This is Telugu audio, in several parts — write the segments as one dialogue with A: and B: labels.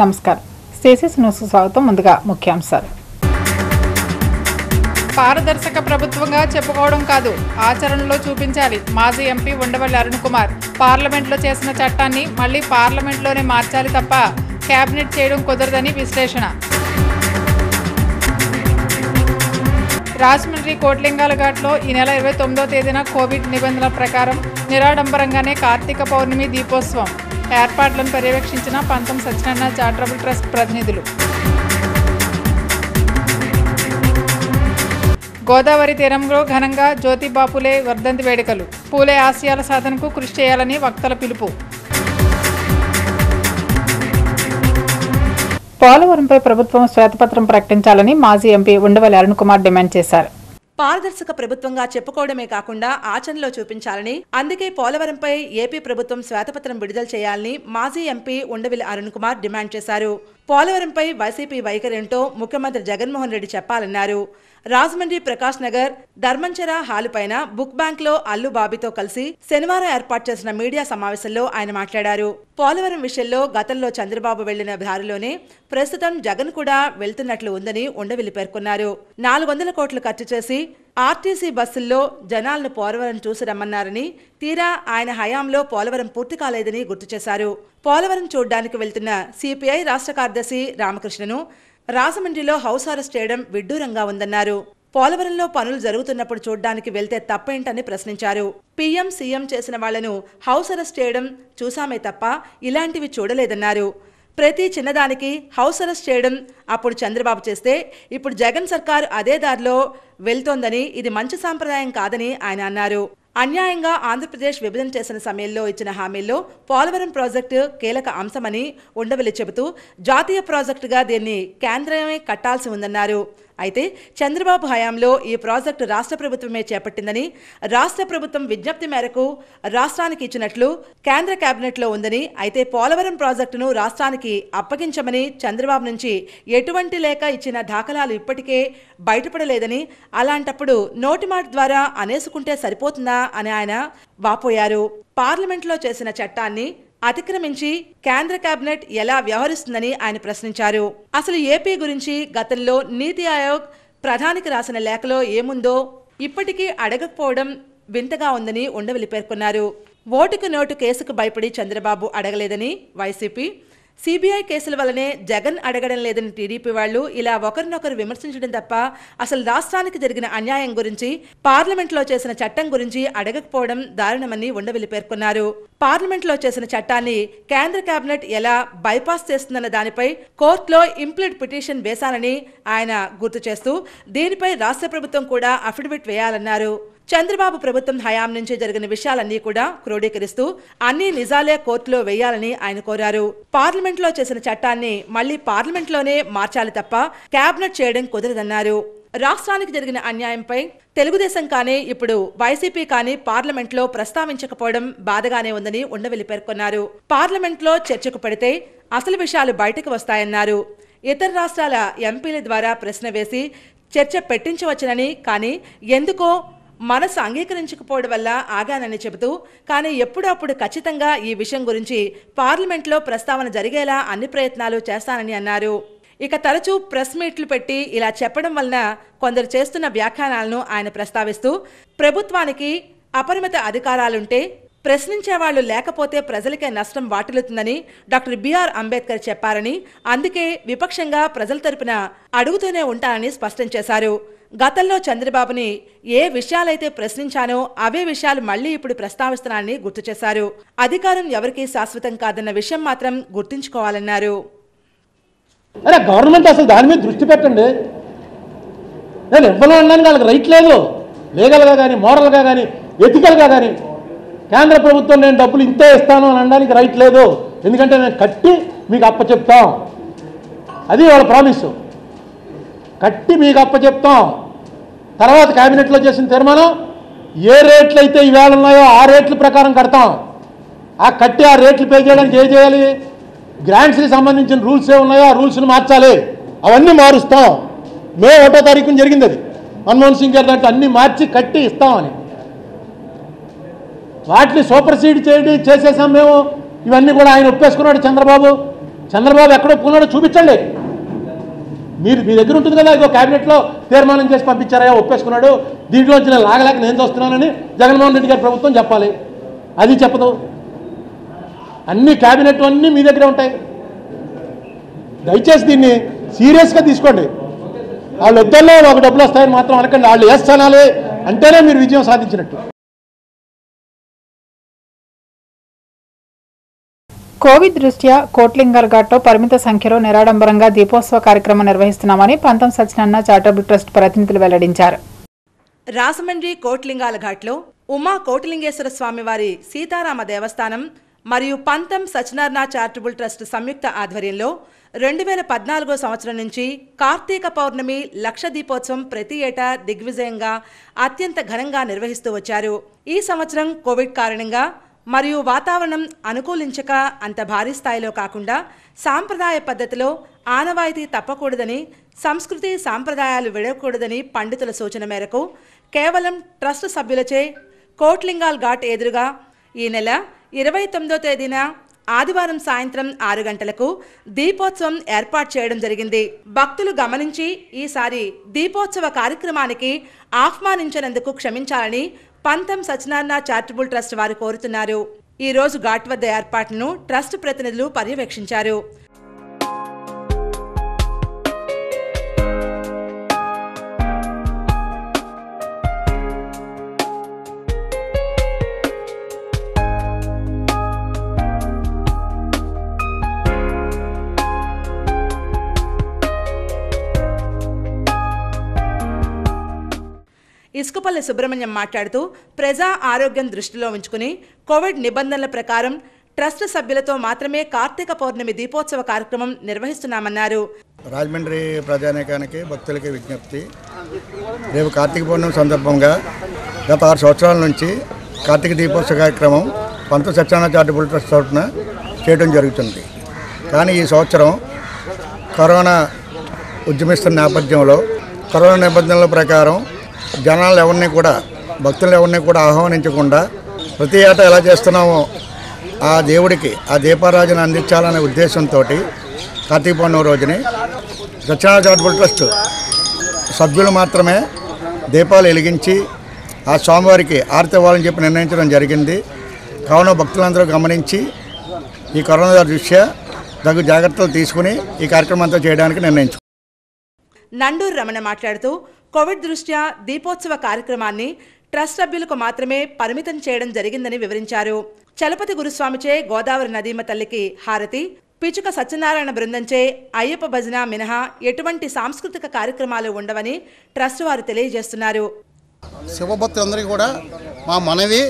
A: నమస్కారం. స్టేసీస్ న్యూస్ స్వాగతం ముందుగా ముఖ్యాంశాలు. పారదర్శక ప్రభుత్వంగా చెప్పుకోవడం కాదు ఆచరణలో చూపించాలి. మాజీ ఎంపీ ఉండవల్లి అరుణ్ కుమార్ పార్లమెంట్లో చేసిన చట్టాన్ని మళ్ళీ పార్లమెంట్లోనే మార్చాలి తప్ప కేబినెట్ చేయడం కుదరదని విశ్లేషణ. రాజమండ్రి కోట్లింగాల ఘాట్లో ఈ నెల ఇరవై తొమ్మిదో తేదీన కోవిడ్ నిబంధనల ప్రకారం నిరాడంబరంగానే కార్తీక పౌర్ణమి దీపోత్సవం. ఏర్పాట్లను పర్యవేక్షించిన పంతం సత్యనారాయణ చారిటబుల్ ట్రస్ట్ ప్రతినిధులు. గోదావరి తీరంలో ఘనంగా జ్యోతి బాపులే వర్ధంతి వేడుకలు. పూలే ఆశయాల సాధనకు కృషి చేయాలని వక్తల పిలుపు. పోలవరంపై ప్రభుత్వం శ్వేతపత్రం ప్రకటించాలని మాజీ ఎంపీ ఉండవల్లి అరుణ్ కుమార్ డిమాండ్ చేశారు.
B: పారదర్శక ప్రభుత్వంగా చెప్పుకోవడమే కాకుండా ఆచరణలో చూపించాలని అందుకే పోలవరంపై ఏపీ ప్రభుత్వం శ్వేతపత్రం విడుదల చేయాలని మాజీ ఎంపీ ఉండవిల్లి అరుణ్ కుమార్ డిమాండ్ చేశారు. పోలవరంపై వైసీపీ వైఖరేంటో ముఖ్యమంత్రి జగన్మోహన్ రెడ్డి చెప్పాలన్నారు. రాజమండ్రి ప్రకాష్ నగర్ ధర్మంచర హాలు పైన బుక్ బ్యాంక్లో అల్లు బాబీతో కలిసి శనివారం ఏర్పాటు చేసిన మీడియా సమావేశంలో ఆయన మాట్లాడారు. పోలవరం విషయంలో గతంలో చంద్రబాబు వెళ్ళిన దారిలోనే ప్రస్తుతం జగన్ కూడా వెళ్తున్నట్లు ఉందని ఉండవిల్లి పేర్కొన్నారు. నాలుగు వందల కోట్లు ఖర్చు చేసి ఆర్టీసీ బస్సుల్లో జనాలను పోలవరం చూసి రమ్మన్నారని తీరా ఆయన హయాంలో పోలవరం పూర్తి కాలేదని గుర్తు చేశారు. పోలవరం చూడ్డానికి వెళ్తున్న సిపిఐ రాష్ట్ర కార్యదర్శి రామకృష్ణను రాజమండ్రిలో హౌస్ అరెస్ట్ చేయడం విడ్డూరంగా ఉందన్నారు. పోలవరంలో పనులు జరుగుతున్నప్పుడు చూడ్డానికి వెళ్తే తప్పేంటని ప్రశ్నించారు. పీఎం సీఎం చేసిన వాళ్ళను హౌస్ అరెస్ట్ చేయడం చూసామే తప్ప ఇలాంటివి చూడలేదన్నారు. ప్రతి చిన్నదానికి హౌస్ అరెస్ట్ చేయడం అప్పుడు చంద్రబాబు చేస్తే ఇప్పుడు జగన్ సర్కార్ అదే దారిలో వెళ్తోందని ఇది మంచి సాంప్రదాయం కాదని ఆయన అన్నారు. అన్యాయంగా ఆంధ్రప్రదేశ్ విభజన చేసిన సమయంలో ఇచ్చిన హామీల్లో పోలవరం ప్రాజెక్టు కీలక అంశమని ఉండవల్లి చెబుతూ జాతీయ ప్రాజెక్టుగా దీన్ని కేంద్రమే కట్టాల్సి ఉందన్నారు. అయితే చంద్రబాబు హయాంలో ఈ ప్రాజెక్టు రాష్ట్ర ప్రభుత్వమే చేపట్టిందని రాష్ట్ర ప్రభుత్వం విజ్ఞప్తి మేరకు రాష్ట్రానికి ఇచ్చినట్లు కేంద్ర కేబినెట్లో ఉందని అయితే పోలవరం ప్రాజెక్టును రాష్ట్రానికి అప్పగించమని చంద్రబాబు నుంచి ఎటువంటి లేఖ ఇచ్చిన దాఖలాలు ఇప్పటికే బయటపడలేదని అలాంటప్పుడు నోటిమాట ద్వారా అనేసుకుంటే సరిపోతుందా అని ఆయన వాపోయారు. పార్లమెంట్లో చేసిన చట్టాన్ని అతిక్రమించి కేంద్ర కేబినెట్ ఎలా వ్యవహరిస్తుందని ఆయన ప్రశ్నించారు. అసలు ఏపీ గురించి గతంలో నీతి ఆయోగ్ ప్రధానికి రాసిన లేఖలో ఏముందో ఇప్పటికీ అడగకపోవడం వింతగా ఉందని ఉండవల్లి పేర్కొన్నారు. ఓటుకు నోటు కేసుకు భయపడి చంద్రబాబు అడగలేదని వైసీపీ సిబిఐ కేసుల వల్లనే జగన్ అడగడం లేదని టీడీపీ వాళ్ళు ఇలా ఒకరినొకరు విమర్శించడం తప్ప అసలు రాష్ట్రానికి జరిగిన అన్యాయం గురించి పార్లమెంట్లో చేసిన చట్టం గురించి అడగకపోవడం దారుణమని ఉండవల్లి పేర్కొన్నారు. పార్లమెంట్లో చేసిన చట్టాన్ని కేంద్ర కేబినెట్ ఎలా బైపాస్ చేస్తుందన్న దానిపై కోర్టులో ఇంప్లిడ్ పిటిషన్ వేశానని ఆయన గుర్తు చేస్తూ దీనిపై రాష్ట్ర ప్రభుత్వం కూడా అఫిడవిట్ వేయాలన్నారు. చంద్రబాబు ప్రభుత్వం హయాం నుంచి జరిగిన విషయాలన్నీ కూడా క్రోడీకరిస్తూ అన్ని నిజాలే కోర్టులో వేయాలని ఆయన కోరారు. పార్లమెంట్లో చేసిన చట్టాన్ని మళ్ళీ పార్లమెంట్లోనే మార్చాలి తప్ప కేబినెట్ చేయడం కుదరదన్నారు. రాష్ట్రానికి జరిగిన అన్యాయంపై తెలుగుదేశం కానీ ఇప్పుడు వైసీపీ కానీ పార్లమెంట్లో ప్రస్తావించకపోవడం బాధగానే ఉందని ఉండవెల్లి పేర్కొన్నారు. పార్లమెంట్లో చర్చకు పెడితే అసలు విషయాలు బయటకు వస్తాయన్నారు. ఇతర రాష్ట్రాల ఎంపీల ద్వారా ప్రశ్న వేసి చర్చ పెట్టించవచ్చునని కానీ ఎందుకో మనసు అంగీకరించకపోవడం వల్ల ఆగానని చెబుతూ కానీ ఎప్పుడప్పుడు ఖచ్చితంగా ఈ విషయం గురించి పార్లమెంట్లో ప్రస్తావన జరిగేలా అన్ని ప్రయత్నాలు చేస్తానని అన్నారు. ఇక తరచూ ప్రెస్ మీట్లు పెట్టి ఇలా చెప్పడం వలన కొందరు చేస్తున్న వ్యాఖ్యానాలను ఆయన ప్రస్తావిస్తూ ప్రభుత్వానికి అపరిమిత అధికారాలుంటే ప్రశ్నించేవాళ్ళు లేకపోతే ప్రజలకే నష్టం వాటిల్లుతుందని డాక్టర్ బిఆర్ అంబేద్కర్ చెప్పారని అందుకే విపక్షంగా ప్రజల తరపున అడుగుతూనే ఉంటానని స్పష్టం చేశారు. గతంలో చంద్రబాబుని ఏ విషయాలైతే ప్రశ్నించానో అవే విషయాలు మళ్ళీ ఇప్పుడు ప్రస్తావిస్తున్నానని గుర్తు చేశారు. అధికారం ఎవరికీ శాశ్వతం కాదన్న విషయం మాత్రం గుర్తుంచుకోవాలన్నారు.
C: అరే గవర్నమెంట్ అసలు దాని మీద దృష్టి పెట్టండి. నేను ఇవ్వను అనడానికి వాళ్ళకి రైట్ లేదు. లీగల్గా కానీ మోరల్గా కానీ ఎథికల్గా కానీ. కేంద్ర ప్రభుత్వం నేను డబ్బులు ఇంతే ఇస్తాను అని అనడానికి రైట్ లేదు. ఎందుకంటే నేను కట్టి మీకు అప్పచెప్తాం. అది వాళ్ళ ప్రామిస్. కట్టి మీకు అప్పచెప్తాం. తర్వాత క్యాబినెట్లో చేసిన తీర్మానం ఏ రేట్లు అయితే ఈవేళ ఉన్నాయో ఆ రేట్ల ప్రకారం కడతాం. ఆ కట్టి ఆ రేట్లు పే చేయడానికి ఏం చేయాలి? గ్రాంట్స్కి సంబంధించిన రూల్స్ ఏ ఉన్నాయో ఆ రూల్స్ని మార్చాలి. అవన్నీ మారుస్తాం. మే ఒకటో తారీఖున జరిగింది అది. మన్మోహన్ సింగ్ గారు దాంట్లో అన్ని మార్చి కట్టి ఇస్తామని. వాటిని సూపర్ సీడ్ చేయడం చేసేసాం మేము. ఇవన్నీ కూడా ఆయన ఒప్పేసుకున్నాడు చంద్రబాబు. చంద్రబాబు ఎక్కడ ఒప్పుకున్నాడో చూపించండి. మీరు మీ దగ్గర ఉంటుంది కదా ఇదో క్యాబినెట్లో తీర్మానం చేసి పంపించారా ఒప్పేసుకున్నాడు. దీంట్లో నేను లాగలేక నేను చూస్తున్నానని జగన్మోహన్ రెడ్డి గారి ప్రభుత్వం చెప్పాలి. అది చెప్పదు. అన్ని క్యాబినెట్ అన్నీ మీ దగ్గరే ఉంటాయి. దయచేసి దీన్ని సీరియస్గా తీసుకోండి. వాళ్ళు ఇద్దరిలో ఒక డబ్బులు వస్తాయని మాత్రం అనకండి వాళ్ళు ఎస్ అనాలి అంటేనే మీరు విజయం సాధించినట్టు.
A: కోవిడ్ దృష్ట్యా కోట్లింగర్ ఘాట్లో పరిమిత సంఖ్యలో నిరాడంబరంగా దీపోత్సవ కార్యక్రమం నిర్వహిస్తున్నామని పంతం సత్యనారాయణ చారిటబుల్ ట్రస్ట్ ప్రతినిధులు వెల్లడించారు.
B: రాజమండ్రి కోట్లింగాల ఘాట్లో ఉమా కోటిలింగేశ్వర స్వామివారి సీతారామ దేవస్థానం మరియు పంతం సత్యనారాయణ చారిటబుల్ ట్రస్ట్ సంయుక్త ఆధ్వర్యంలో రెండు వేల పద్నాలుగో సంవత్సరం నుంచి కార్తీక పౌర్ణమి లక్ష దీపోత్సవం ప్రతి ఏటా దిగ్విజయంగా అత్యంత ఘనంగా నిర్వహిస్తూ వచ్చారు. ఈ సంవత్సరం కోవిడ్ కారణంగా మరియు వాతావరణం అనుకూలించక అంత భారీ స్థాయిలో కాకుండా సాంప్రదాయ పద్ధతిలో ఆనవాయితీ తప్పకూడదని సంస్కృతి సాంప్రదాయాలు విడవకూడదని పండితుల సూచన మేరకు కేవలం ట్రస్ట్ సభ్యులచే కోట్లింగాల్ ఘాట్ ఎదురుగా ఈ నెల ఇరవై తొమ్మిదో తేదీన ఆదివారం సాయంత్రం ఆరు గంటలకు దీపోత్సవం ఏర్పాటు చేయడం జరిగింది. భక్తులు గమనించి ఈసారి దీపోత్సవ కార్యక్రమానికి ఆహ్వానించినందుకు క్షమించాలని పంతం సత్యనారాయణ చారిటబుల్ ట్రస్ట్ వారు కోరుతున్నారు. ఈ రోజు ఘాట్ వద్ద ఏర్పాటును ట్రస్ట్ ప్రతినిధులు పర్యవేక్షించారు. ఇసుకపల్లి సుబ్రహ్మణ్యం మాట్లాడుతూ ప్రజా ఆరోగ్యం దృష్టిలో ఉంచుకుని కోవిడ్ నిబంధనల ప్రకారం ట్రస్ట్ సభ్యులతో మాత్రమే కార్తీక పౌర్ణమి దీపోత్సవ కార్యక్రమం నిర్వహిస్తున్నామన్నారు.
D: రాజమండ్రి ప్రజానేకానికి భక్తులకి విజ్ఞప్తి. రేపు కార్తీక పౌర్ణమి సందర్భంగా గత ఆరు సంవత్సరాల నుంచి కార్తీక దీపోత్సవ కార్యక్రమం పంత సత్యనారాయణ చారిటబుల్ ట్రస్ట్ తరఫున చేయడం జరుగుతుంది. కానీ ఈ సంవత్సరం కరోనా ఉద్యమిస్తున్న నేపథ్యంలో కరోనా నిబంధనల ప్రకారం జనాలు ఎవరిని కూడా భక్తులు ఎవరిని కూడా ఆహ్వానించకుండా ప్రతి ఏటా ఎలా చేస్తున్నామో ఆ దేవుడికి ఆ దీపారాజన అందించాలనే ఉద్దేశంతో కార్తీక పౌర్ణమి రోజుని దక్షిణా చారిటబుల్ ట్రస్ట్ సభ్యులు మాత్రమే దీపాలు వెలిగించి ఆ స్వామివారికి ఆరతి ఇవ్వాలని చెప్పి నిర్ణయించడం జరిగింది. కావున భక్తులందరూ గమనించి ఈ కరోనా దృష్ట్యా తగు జాగ్రత్తలు తీసుకుని ఈ కార్యక్రమం అంతా చేయడానికి నిర్ణయించు
B: నండూరు రమణ మాట్లాడుతూ కోవిడ్ దృష్ట్యా దీపోత్సవ కార్యక్రమాన్ని ట్రస్ట్ సభ్యులకు మాత్రమే పరిమితం చేయడం జరిగిందని వివరించారు. చలపతి గురుస్వామిచే గోదావరి నదీమ తల్లికి హారతి పిచుక సత్యనారాయణ బృందంచే అయ్యప్ప భజన మినహా ఎటువంటి సాంస్కృతిక కార్యక్రమాలు ఉండవని ట్రస్ట్ వారు తెలియజేస్తున్నారు.
E: శివభక్తులందరికీ కూడా మా మనవి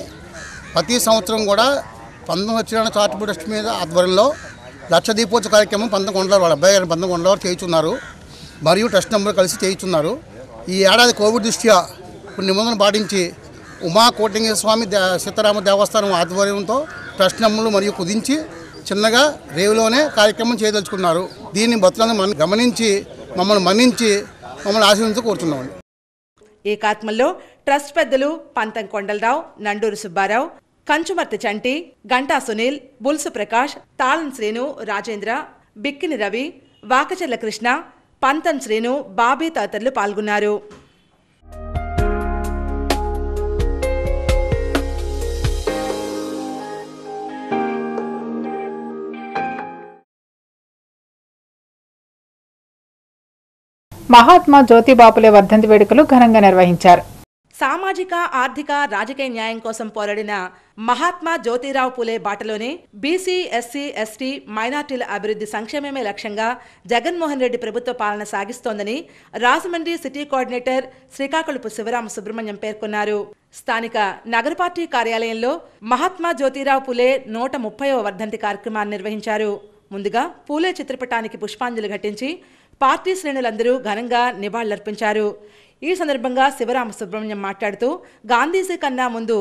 E: ప్రతి సంవత్సరం కూడా పంతొమ్మిది వచ్చిన చార్టబుల్ ట్రస్ట్ మీద ఆధ్వర్యంలో లక్ష దీపోత్సవ కార్యక్రమం పంతొమ్మిది కొండల వాళ్ళ అబ్బాయి గారు పంతొమ్మిది కొండల వారు చేయించున్నారు. మరియు ట్రస్ట్ నెంబర్ కలిసి చేయించున్నారు. ఈ ఏడాది కోవిడ్ దృష్ట్యా కొన్ని నిబంధనలు పాటించి ఉమా కోటింగేశ్వర స్వామి దే సీతారామ దేవస్థానం ఆధ్వర్యంతో ట్రస్ట్ మరియు కుదించి చిన్నగా రేవులోనే కార్యక్రమం చేయదలుచుకున్నారు. దీన్ని భక్తులను మనం గమనించి మమ్మల్ని మన్నించి మమ్మల్ని ఆశీర్వించి కోరుతున్నామండి
B: ఈ ట్రస్ట్ పెద్దలు పంతం కొండలరావు నండూరు సుబ్బారావు కంచుమర్తి చంటి గంటా సునీల్ బుల్సు ప్రకాష్ తాళం శ్రీను రాజేంద్ర బిక్కిని రవి వాకచెల్ల కృష్ణ పంతం శ్రీను బాబీ తదితరులు పాల్గొన్నారు.
A: మహాత్మా జ్యోతిబాపులే వర్ధంతి వేడుకలు ఘనంగా నిర్వహించారు.
B: సామాజిక ఆర్థిక రాజకీయ న్యాయం కోసం పోరాడిన మహాత్మా జ్యోతిరావు పూలే బాటలోనే బీసీ ఎస్సీ ఎస్టీ మైనార్టీల అభివృద్ధి సంక్షేమమే లక్ష్యంగా జగన్మోహన్ రెడ్డి ప్రభుత్వ పాలన సాగిస్తోందని రాజమండ్రి సిటీ కోఆర్డినేటర్ శ్రీకాకుళపు శివరామ సుబ్రహ్మణ్యం పేర్కొన్నారు. స్థానిక నగర పార్టీ కార్యాలయంలో మహాత్మా జ్యోతిరావు పూలే నూట ముప్పైవ వర్ధంతి కార్యక్రమాన్ని నిర్వహించారు. ముందుగా పూలే చిత్రపటానికి పుష్పాంజలి ఘటించి పార్టీ శ్రేణులందరూ ఘనంగా నివాళులర్పించారు. ఈ సందర్భంగా శివరామ సుబ్రహ్మణ్యం మాట్లాడుతూ గాంధీజీ కన్నా ముందు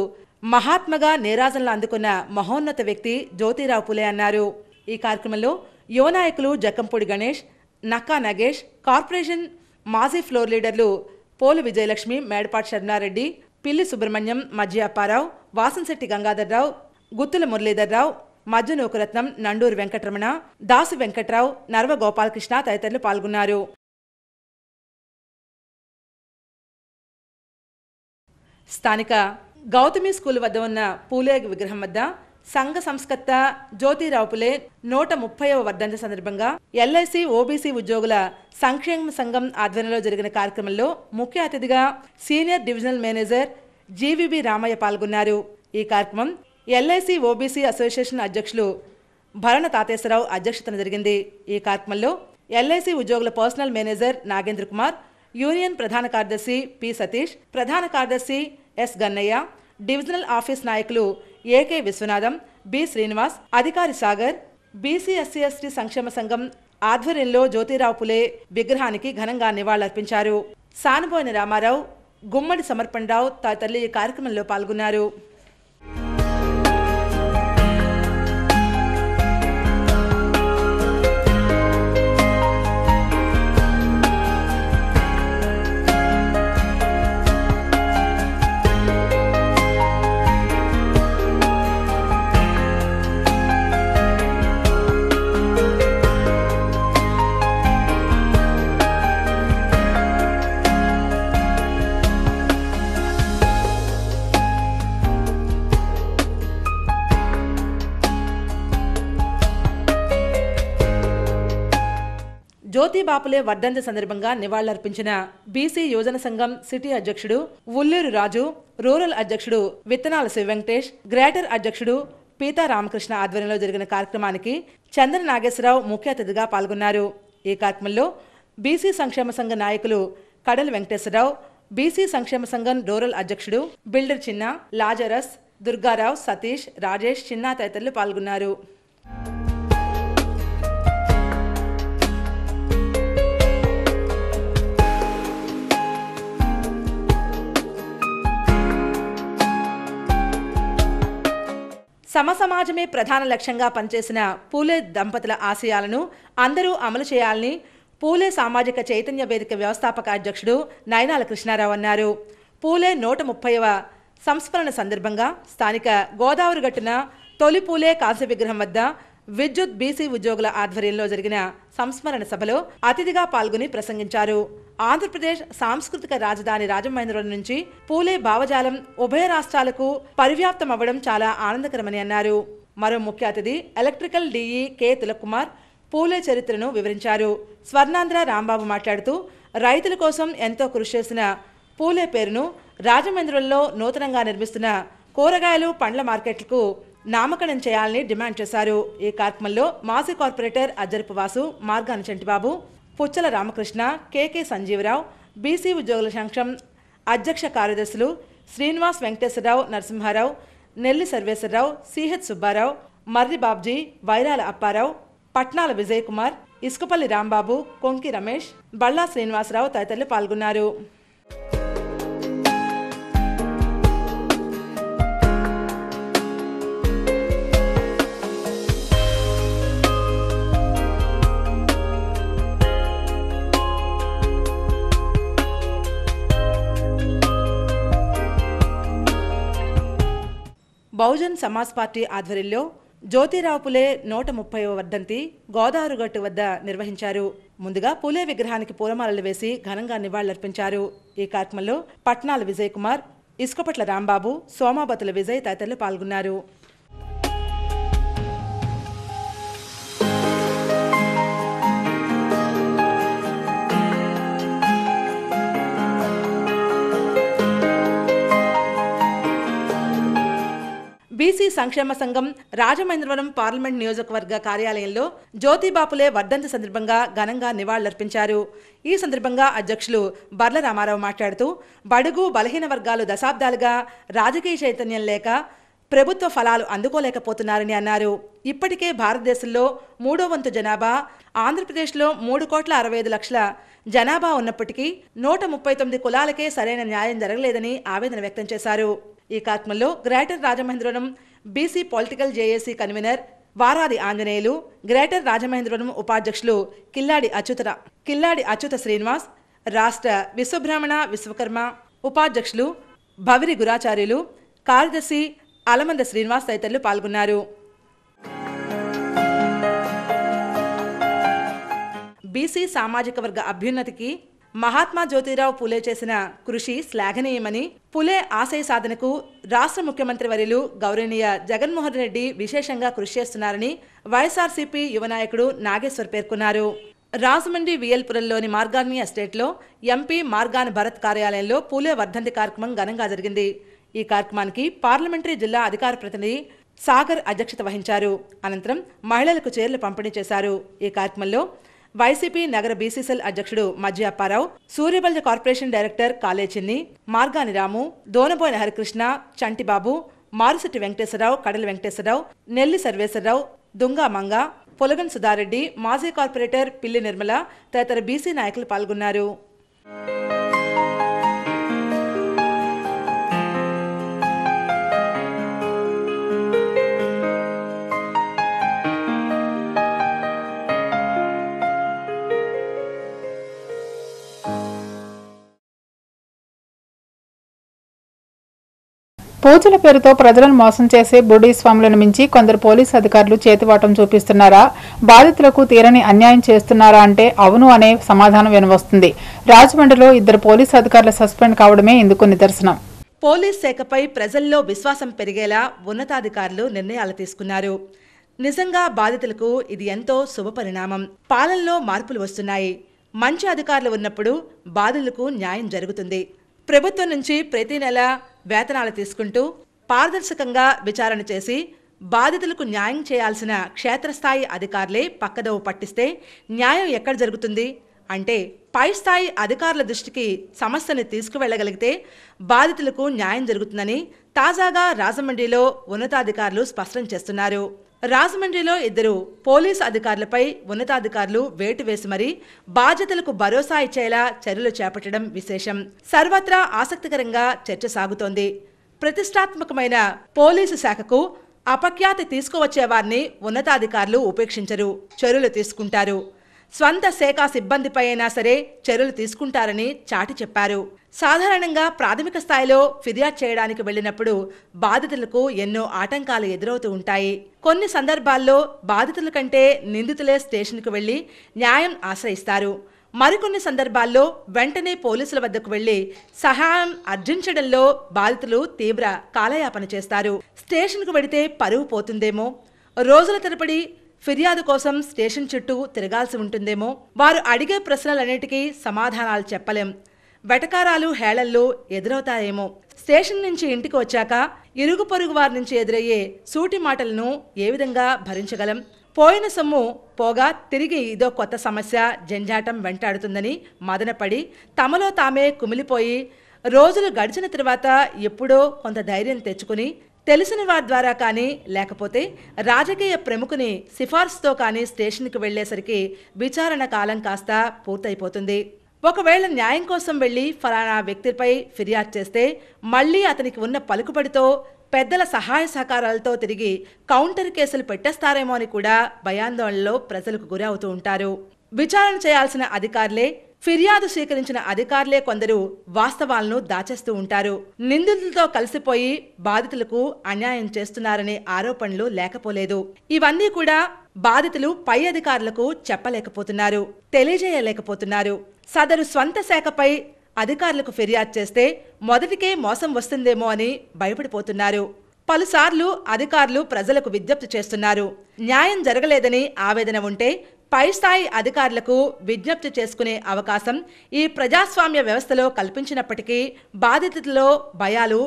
B: మహాత్మగా నేరాజనలు అందుకున్న మహోన్నత వ్యక్తి జ్యోతిరావు పులే అన్నారు. ఈ కార్యక్రమంలో యువ నాయకులు జక్కంపూడి గణేష్ నక్కా నగేష్ కార్పొరేషన్ మాజీ ఫ్లోర్ లీడర్లు పోలు విజయలక్ష్మి మేడపాటి శర్మారెడ్డి పిల్లి సుబ్రహ్మణ్యం మజ్జి అప్పారావు వాసంశెట్టి గంగాధర్రావు గుత్తుల మురళీధర్రావు మజ్జు నూకురత్నం నండూరు వెంకటరమణ దాసు వెంకట్రావు నర్వ గోపాలకృష్ణ తదితరులు పాల్గొన్నారు. స్థానిక గౌతమి స్కూల్ వద్ద ఉన్న పూలే విగ్రహం వద్ద సంఘ సంస్కర్త జ్యోతిరావు పులే నూట ముప్పైవ వర్ధంతి సందర్భంగా ఎల్ఐసి ఓబీసీ ఉద్యోగుల సంక్షేమ సంఘం ఆధ్వర్యంలో జరిగిన కార్యక్రమంలో ముఖ్య అతిథిగా senior divisional manager GVB Ramaiah పాల్గొన్నారు. ఈ కార్యక్రమం ఎల్ఐసి ఓబీసీ అసోసియేషన్ అధ్యక్షులు భరణ తాతేశ్వరరావు అధ్యక్షతన జరిగింది. ఈ కార్యక్రమంలో ఎల్ఐసి ఉద్యోగుల personal manager Nagendra Kumar union ప్రధాన కార్యదర్శి పి సతీష్ ప్రధాన కార్యదర్శి ఎస్ గన్నయ్య డివిజనల్ ఆఫీస్ నాయకులు ఏకే విశ్వనాథం బి శ్రీనివాస్ అధికారి సాగర్ బీసీ ఎస్సీ ఎస్టీ సంక్షేమ సంఘం ఆధ్వర్యంలో జ్యోతిరావు పులే విగ్రహానికి ఘనంగా నివాళులర్పించారు. సానుబోయిన రామారావు గుమ్మడి సమర్పణరావు తదితరులు ఈ కార్యక్రమంలో పాల్గొన్నారు. బాపులే వర్ధంతి సందర్భంగా నివాళులర్పించిన బీసీ యువజన సంఘం సిటీ అధ్యక్షుడు ఉల్లూరు రాజు రూరల్ అధ్యక్షుడు విత్తనాల శివవెంకటేష్ గ్రేటర్ అధ్యక్షుడు పీతా రామకృష్ణ ఆధ్వర్యంలో జరిగిన కార్యక్రమానికి చంద్ర నాగేశ్వరరావు ముఖ్య అతిథిగా పాల్గొన్నారు. ఈ కార్యక్రమంలో బీసీ సంక్షేమ సంఘ నాయకులు కడల వెంకటేశ్వరరావు బీసీ సంక్షేమ సంఘం రూరల్ అధ్యక్షుడు బిల్డర్ చిన్న లాజరస్ దుర్గారావు సతీష్ రాజేష్ చిన్న తదితరులు పాల్గొన్నారు. సమసమాజమే ప్రధాన లక్ష్యంగా పనిచేసిన పూలే దంపతుల ఆశయాలను అందరూ అమలు చేయాలని పూలే సామాజిక చైతన్య వేదిక వ్యవస్థాపక అధ్యక్షుడు నయనాల కృష్ణారావు అన్నారు. పూలే నూట ముప్పైవ సంస్మరణ సందర్భంగా స్థానిక గోదావరి గట్టున తొలి పూలే కాంస్య విగ్రహం వద్ద విద్యుత్ బీసీ ఉద్యోగుల ఆధ్వర్యంలో జరిగిన సంస్మరణ సభలో అతిథిగా పాల్గొని ప్రసంగించారు. ఆంధ్రప్రదేశ్ సాంస్కృతిక రాజధాని రాజమహేంద్రవరం నుంచి పూలే భావజాలం ఉభయ రాష్ట్రాలకు పరివ్యాప్తం అవ్వడం చాలా ఆనందకరమని అన్నారు. మరో ముఖ్య అతిథి electrical DE K. Tilak Kumar Phule చరిత్రను వివరించారు. స్వర్ణాంధ్ర రాంబాబు మాట్లాడుతూ రైతుల కోసం ఎంతో కృషి చేసిన పూలే పేరును రాజమండ్రిలో నూతనంగా నిర్మిస్తున్న కూరగాయలు పండ్ల మార్కెట్లకు నామకరణం చేయాలని డిమాండ్ చేశారు. ఈ కార్యక్రమంలో మాజీ corporator Ajjarapu Vasu Margani Chantibabu Puchala Ramakrishna K K Sanjeeva Rao BC ఉద్యోగుల సంక్షం అధ్యక్ష కార్యదర్శులు శ్రీనివాస్ వెంకటేశ్వరరావు నరసింహారావు నెల్లి సర్వేశ్వరరావు సిహెచ్ సుబ్బారావు మర్రి బాబ్జీ వైరాల అప్పారావు పట్నాల విజయ్ కుమార్ ఇసుకపల్లి రాంబాబు కొంకి రమేష్ బళ్ళా శ్రీనివాసరావు తదితరులు పాల్గొన్నారు. బహుజన్ సమాజ్ పార్టీ ఆధ్వర్యంలో జ్యోతిరావు పులే నూట ముప్పైవ వర్ధంతి గోదావరిగట్టు వద్ద నిర్వహించారు. ముందుగా పులే విగ్రహానికి పూలమాలలు వేసి ఘనంగా నివాళులర్పించారు. ఈ కార్యక్రమంలో పట్నాల విజయ్ కుమార్ ఇసుకపట్ల రాంబాబు సోమాబతుల విజయ్ తదితరులు పాల్గొన్నారు. బీసీ సంక్షేమ సంఘం రాజమహేంద్రవరం పార్లమెంట్ నియోజకవర్గ కార్యాలయంలో జ్యోతిబాపులే వర్ధంతి సందర్భంగా ఘనంగా నివాళులర్పించారు. ఈ సందర్భంగా అధ్యక్షులు బర్ల రామారావు మాట్లాడుతూ బడుగు బలహీన వర్గాలు దశాబ్దాలుగా రాజకీయ చైతన్యం లేక ప్రభుత్వ ఫలాలు అందుకోలేకపోతున్నారని అన్నారు. ఇప్పటికే భారతదేశంలో మూడో వంతు జనాభా ఆంధ్రప్రదేశ్లో మూడు కోట్ల అరవై ఐదు లక్షల జనాభా ఉన్నప్పటికీ నూట ముప్పై తొమ్మిది కులాలకే సరైన న్యాయం జరగలేదని ఆవేదన వ్యక్తం చేశారు. ఈ కార్యక్రమంలో greater Rajamahendravaram BC political JAC convenor Varadi Anjaneyulu greater Rajamahendravaram ఉపాధ్యక్షులు కిల్లాడి అచ్యుత కిల్లాడి అచ్యుత శ్రీనివాస్ రాష్ట్ర విశ్వబ్రాహ్మణ విశ్వకర్మ ఉపాధ్యక్షులు భవిరి గురాచార్యులు కార్యదర్శి అలమంద శ్రీనివాస్ తదితరులు పాల్గొన్నారు. బీసీ సామాజిక వర్గ అభ్యున్నతికి మహాత్మా జ్యోతిరావు పులే చేసిన కృషి శ్లాఘనీయమని పులే ఆశయ సాధనకు రాష్ట్ర ముఖ్యమంత్రి వర్యులు గౌరవనీయ జగన్మోహన్ రెడ్డి విశేషంగా కృషి చేస్తున్నారని వైఎస్ఆర్సీపీ యువ నాయకుడు నాగేశ్వర్ పేర్కొన్నారు. రాజమండ్రి వియల్పురంలోని మార్గాన్ని ఎస్టేట్లో ఎంపీ మార్గాన్ భరత్ కార్యాలయంలో పూలే వర్ధంతి కార్యక్రమం ఘనంగా జరిగింది. ఈ కార్యక్రమానికి పార్లమెంటరీ జిల్లా అధికార ప్రతినిధి సాగర్ అధ్యక్షత వహించారు. అనంతరం మహిళలకు చీరలు పంపిణీ చేశారు. ఈ కార్యక్రమంలో వైసీపీ నగర బీసీసీఎల్ అధ్యక్షుడు మజ్జి అప్పారావు సూర్యబల్జ కార్పొరేషన్ డైరెక్టర్ కాలేచిన్ని మార్గాని రాము దోనబోయిన హరికృష్ణ చంటిబాబు మారుశెట్టి వెంకటేశ్వరరావు కడల వెంకటేశ్వరరావు నెల్లి సర్వేశ్వరరావు దుంగా మంగ పొలగన్ సుధారెడ్డి మాజీ కార్పొరేటర్ పిల్లి నిర్మల తదితర బీసీ నాయకులు పాల్గొన్నారు.
A: పూజల పేరుతో ప్రజలను మోసం చేసే బుడీ స్వాములను మించి కొందరు పోలీసు అధికారులు చేతివాటం చూపిస్తున్నారా? బాధితులకు తీరని అన్యాయం చేస్తున్నారా అంటే అవును అనే సమాధానం వినవస్తుంది. రాజమండ్రిలో ఇద్దరు పోలీసు అధికారులు సస్పెండ్ కావడమే ఇందుకు నిదర్శనం.
B: పోలీస్ శాఖపై ప్రజల్లో విశ్వాసం పెరిగేలా ఉన్నతాధికారులు నిర్ణయాలు తీసుకున్నారు. నిజంగా బాధితులకు ఇది ఎంతో శుభపరిణామం పాలనలో మార్పులు వస్తున్నాయి. మంచి అధికారులు ఉన్నప్పుడు బాధితులకు న్యాయం జరుగుతుంది. ప్రభుత్వం నుంచి ప్రతి నెల వేతనాలు తీసుకుంటూ పారదర్శకంగా విచారణ చేసి బాధితులకు న్యాయం చేయాల్సిన క్షేత్రస్థాయి అధికారులే పక్కదోవ పట్టిస్తే న్యాయం ఎక్కడ జరుగుతుంది? అంటే పై స్థాయి అధికారుల దృష్టికి సమస్యను తీసుకువెళ్ళగలిగితే బాధితులకు న్యాయం జరుగుతుందని తాజాగా రాజమండ్రిలో ఉన్నతాధికారులు స్పష్టం చేస్తున్నారు. రాజమండ్రిలో ఇద్దరు పోలీసు అధికారులపై ఉన్నతాధికారులు వేటు వేసి మరీ బాధ్యతలకు భరోసా ఇచ్చేలా చర్యలు చేపట్టడం విశేషం. సర్వత్రా ఆసక్తికరంగా చర్చ సాగుతోంది. ప్రతిష్టాత్మకమైన పోలీసు శాఖకు అపఖ్యాతి తీసుకువచ్చేవారిని ఉన్నతాధికారులు ఉపేక్షించరు చర్యలు తీసుకుంటారు. స్వంత శాఖ సిబ్బందిపై అయినా సరే చర్యలు తీసుకుంటారని చాటి చెప్పారు. సాధారణంగా ప్రాథమిక స్థాయిలో ఫిర్యాదు చేయడానికి వెళ్ళినప్పుడు బాధితులకు ఎన్నో ఆటంకాలు ఎదురవుతూ ఉంటాయి. కొన్ని సందర్భాల్లో బాధితుల కంటే నిందితులే స్టేషన్కు వెళ్ళి న్యాయం ఆశ్రయిస్తారు. మరికొన్ని సందర్భాల్లో వెంటనే పోలీసుల వద్దకు వెళ్ళి సహాయం అర్జించడంలో బాధితులు తీవ్ర కాలయాపన చేస్తారు. స్టేషన్కు వెడితే పరువు పోతుందేమో? రోజుల తరపడి ఫిర్యాదు కోసం స్టేషన్ చుట్టూ తిరగాల్సి ఉంటుందేమో? వారు అడిగే ప్రశ్నలన్నిటికీ సమాధానాలు చెప్పలేం. వెటకారాలు హేళల్లో ఎదురవుతాయేమో. స్టేషన్ నుంచి ఇంటికి వచ్చాక ఇరుగు పొరుగు వారి నుంచి ఎదురయ్యే సూటి మాటలను ఏ విధంగా భరించగలం? పోయిన సొమ్ము పోగా తిరిగి ఇదో కొత్త సమస్య జంజాటం వెంటాడుతుందని మదనపడి తమలో తామే కుమిలిపోయి రోజులు గడిచిన తర్వాత ఎప్పుడో కొంత ధైర్యం తెచ్చుకుని తెలిసిన వారి ద్వారా కానీ లేకపోతే రాజకీయ ప్రముఖుని సిఫార్సుతో కానీ స్టేషన్కి వెళ్ళేసరికి విచారణ కాలం కాస్త పూర్తయిపోతుంది. ఒకవేళ న్యాయం కోసం వెళ్ళి ఫలానా వ్యక్తిపై ఫిర్యాదు చేస్తే మళ్ళీ అతనికి ఉన్న పలుకుబడితో పెద్దల సహాయ సహకారాలతో తిరిగి కౌంటర్ కేసులు పెట్టేస్తారేమో అని కూడా భయాందోళనలో ప్రజలకు గురవుతూ ఉంటారు. విచారణ చేయాల్సిన అధికారులే ఫిర్యాదు స్వీకరించిన అధికారులే కొందరు వాస్తవాలను దాచేస్తూ ఉంటారు. నిందితులతో కలిసిపోయి బాధితులకు అన్యాయం చేస్తున్నారనే ఆరోపణలు లేకపోలేదు. ఇవన్నీ కూడా బాధితులు పై అధికారులకు చెప్పలేకపోతున్నారు తెలియజేయలేకపోతున్నారు. సదరు స్వంత శాఖపై అధికారులకు ఫిర్యాదు చేస్తే మొదటికే మోసం వస్తుందేమో అని భయపడిపోతున్నారు. పలుసార్లు అధికారులు ప్రజలకు విజ్ఞప్తి చేస్తున్నారు. న్యాయం జరగలేదని ఆవేదన ఉంటే పై స్థాయి అధికారులకు విజ్ఞప్తి చేసుకునే అవకాశం ఈ ప్రజాస్వామ్య వ్యవస్థలో కల్పించినప్పటికీ బాధితులలో భయాలు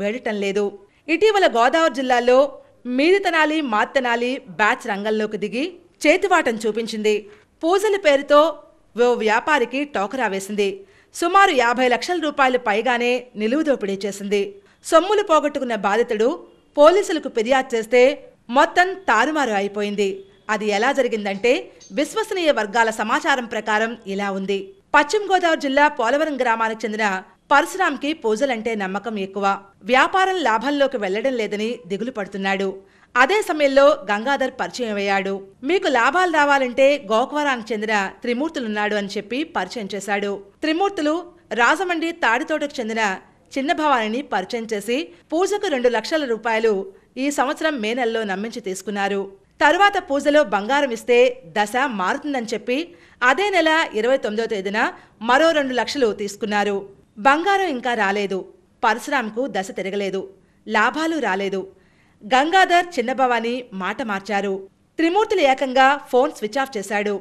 B: వేడటం లేదు. ఇటీవల గోదావరి జిల్లాలో మీది తనాలి మాత్తనాలి బ్యాచ్ రంగంలోకి దిగి చేతివాటం చూపించింది. పూజల పేరుతో ఓ వ్యాపారికి టోకరా వేసింది. సుమారు యాభై లక్షల రూపాయలు పైగానే నిలువు దోపిడీ చేసింది. సొమ్ములు పోగొట్టుకున్న బాధితుడు పోలీసులకు ఫిర్యాదు చేస్తే మొత్తం తారుమారు అయిపోయింది. అది ఎలా జరిగిందంటే విశ్వసనీయ వర్గాల సమాచారం ప్రకారం ఇలా ఉంది. పశ్చిమ గోదావరి జిల్లా పోలవరం గ్రామానికి చెందిన పరశురాంకి పూజలంటే నమ్మకం ఎక్కువ. వ్యాపారం లాభంలోకి వెళ్ళడం లేదని దిగులు పడుతున్నాడు. అదే సమయంలో గంగాధర్ పరిచయం అయ్యాడు. మీకు లాభాలు రావాలంటే గోకువరానికి చెందిన త్రిమూర్తులున్నాడు అని చెప్పి పరిచయం చేశాడు. త్రిమూర్తులు రాజమండ్రి తాడితోటకు చెందిన చిన్న భవానిని పరిచయం చేసి పూజకు రెండు లక్షల రూపాయలు ఈ సంవత్సరం మే నెలలో నమ్మించి తీసుకున్నారు. తరువాత పూజలో బంగారం ఇస్తే దశ మారుతుందని చెప్పి అదే నెల ఇరవై తొమ్మిదో తేదీన మరో రెండు లక్షలు తీసుకున్నారు. బంగారం ఇంకా రాలేదు. పరశురాంకు దశ తిరగలేదు. లాభాలు రాలేదు. గంగాధర్ చిన్నభవాని మాట మార్చారు. త్రిమూర్తులు ఏకంగా ఫోన్ స్విచ్ ఆఫ్ చేశాడు.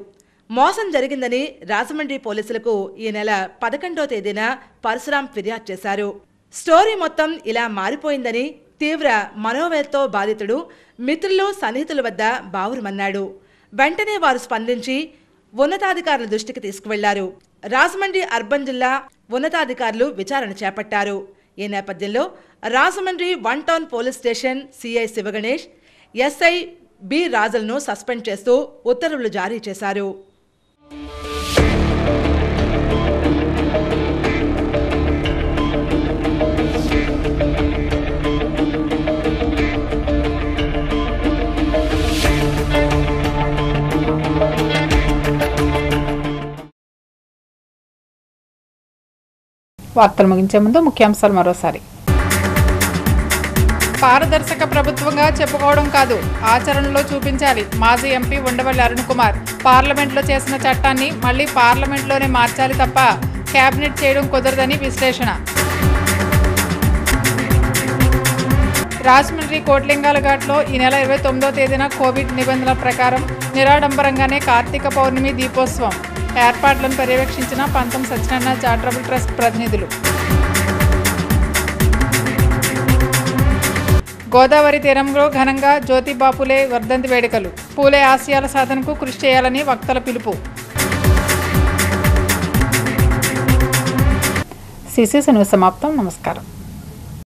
B: మోసం జరిగిందని రాజమండ్రి పోలీసులకు ఈ నెల పదకొండో తేదీన పరశురాం ఫిర్యాదు చేశారు. స్టోరీ మొత్తం ఇలా మారిపోయిందని తీవ్ర మనోవేదతో బాధితుడు మిత్రులు సన్నిహితుల వద్ద బావురుమన్నాడు వెంటనే వారు స్పందించి ఉన్నతాధికారుల దృష్టికి తీసుకువెళ్ళారు. రాజమండ్రి అర్బన్ జిల్లా ఉన్నతాధికారులు విచారణ చేపట్టారు. ఈ నేపథ్యంలో Rajahmundry one town police station CI Sivaganesh SI B రాజులను సస్పెండ్ చేస్తూ ఉత్తర్వులు జారీ చేశారు.
A: వార్తలు ముగించే ముందు ముఖ్యాంశాలు మరోసారి. పారదర్శక ప్రభుత్వంగా చెప్పుకోవడం కాదు ఆచరణలో చూపించాలి. మాజీ ఎంపీ ఉండవల్లి అరుణ్ కుమార్ పార్లమెంట్లో చేసిన చట్టాన్ని మళ్ళీ పార్లమెంట్లోనే మార్చాలి తప్ప కేబినెట్ చేయడం కుదరదని విశ్లేషణ. రాజమండ్రి కోట్లింగాల ఘాట్లో ఈ నెల ఇరవై తొమ్మిదో తేదీన కోవిడ్ నిబంధనల ప్రకారం నిరాడంబరంగానే కార్తీక పౌర్ణమి దీపోత్సవం. ఏర్పాట్లను పర్యవేక్షించిన పంతం సత్యనారాయణ చారిటబుల్ ట్రస్ట్ ప్రతినిధులు. గోదావరి తీరంలో ఘనంగా జ్యోతి బాపులే వర్ధంతి వేడుకలు. పూలే ఆశయాల సాధనకు కృషి చేయాలని వక్తల పిలుపు. సిసి సినిమా సమాప్తం. నమస్కారం.